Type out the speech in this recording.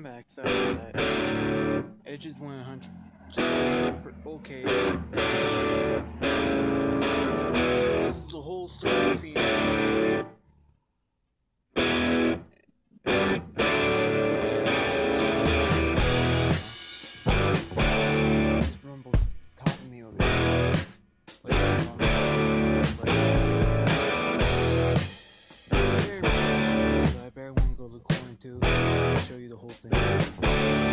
I'm back. Sorry about that. It just went 100. Okay. This is the whole story to to show you the whole thing.